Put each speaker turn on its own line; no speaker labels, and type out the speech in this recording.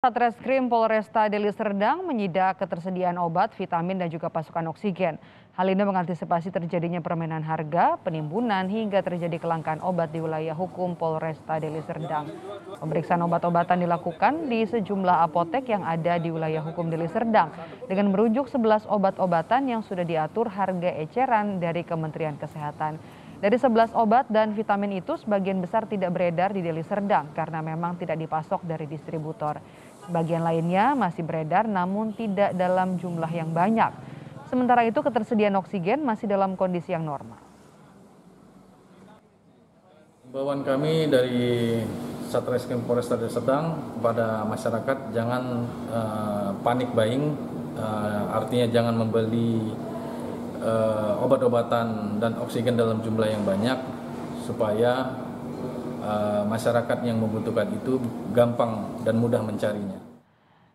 Satreskrim Polresta Deli Serdang menyidak ketersediaan obat, vitamin, dan juga pasukan oksigen. Hal ini mengantisipasi terjadinya permainan harga, penimbunan, hingga terjadi kelangkaan obat di wilayah hukum Polresta Deli Serdang. Pemeriksaan obat-obatan dilakukan di sejumlah apotek yang ada di wilayah hukum Deli Serdang dengan merujuk 11 obat-obatan yang sudah diatur harga eceran dari Kementerian Kesehatan. Dari 11 obat dan vitamin itu, sebagian besar tidak beredar di Deli Serdang karena memang tidak dipasok dari distributor. Sebagian lainnya masih beredar namun tidak dalam jumlah yang banyak. Sementara itu ketersediaan oksigen masih dalam kondisi yang normal.
Bawaan kami dari Satreskrim Polresta Deli Serdang kepada masyarakat jangan uh, panik buying, uh, artinya jangan membeli uh, obat-obatan dan oksigen dalam jumlah yang banyak supaya uh, masyarakat yang membutuhkan itu gampang dan mudah mencarinya.